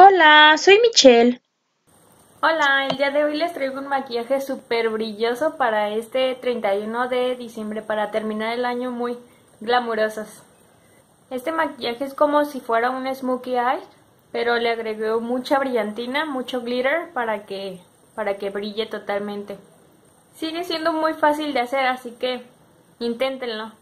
Hola, soy Michelle. Hola, el día de hoy les traigo un maquillaje súper brilloso para este 31 de diciembre, para terminar el año muy glamurosos. Este maquillaje es como si fuera un smokey eye, pero le agregué mucha brillantina, mucho glitter para que, para que brille totalmente. Sigue siendo muy fácil de hacer, así que inténtenlo.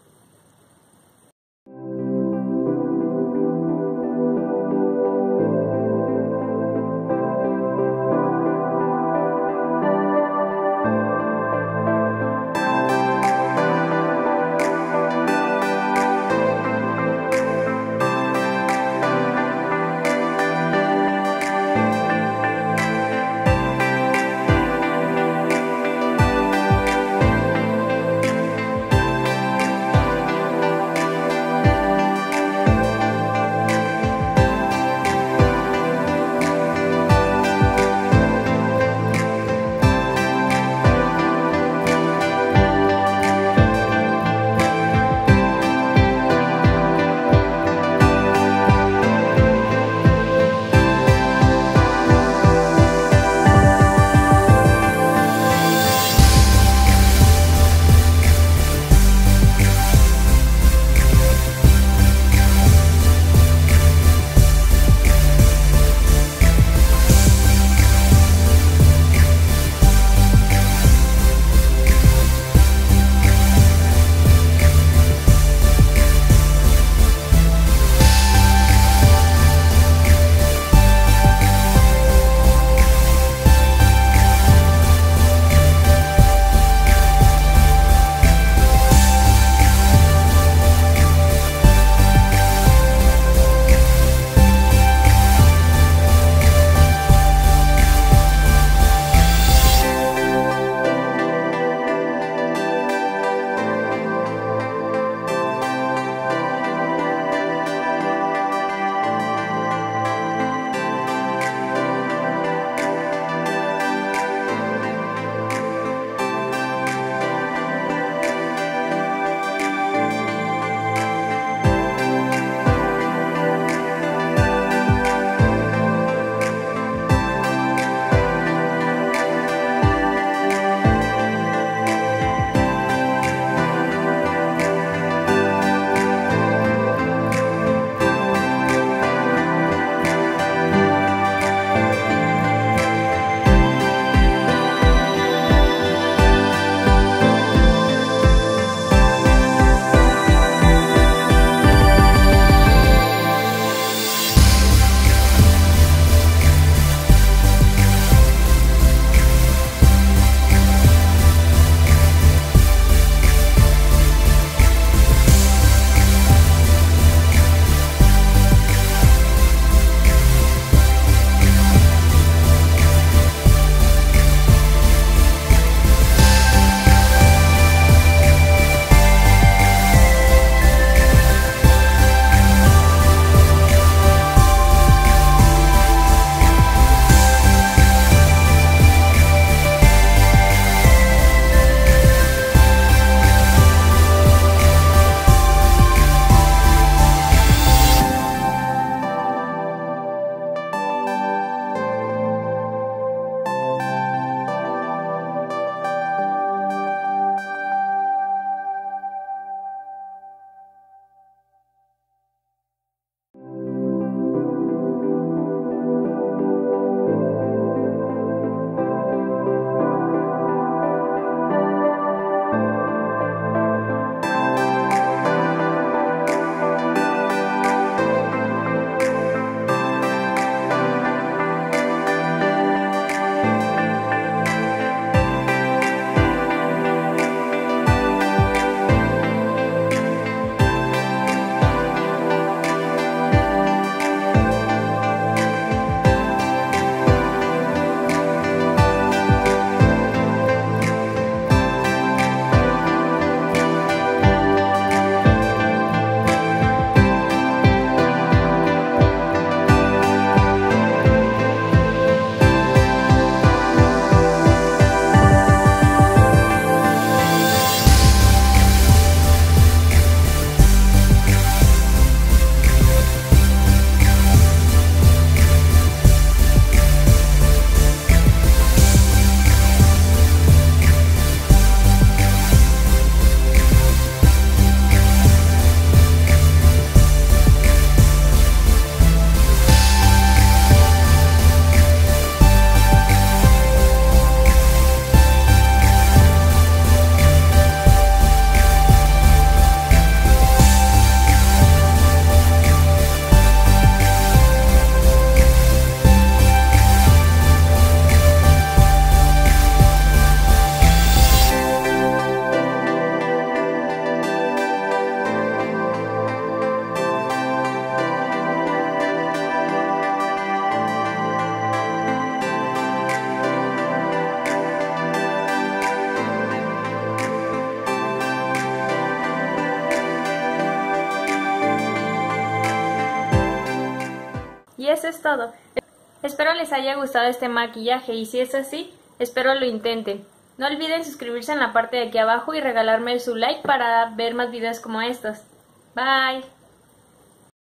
Todo. Espero les haya gustado este maquillaje y si es así, espero lo intenten. No olviden suscribirse en la parte de aquí abajo y regalarme su like para ver más videos como estos. Bye.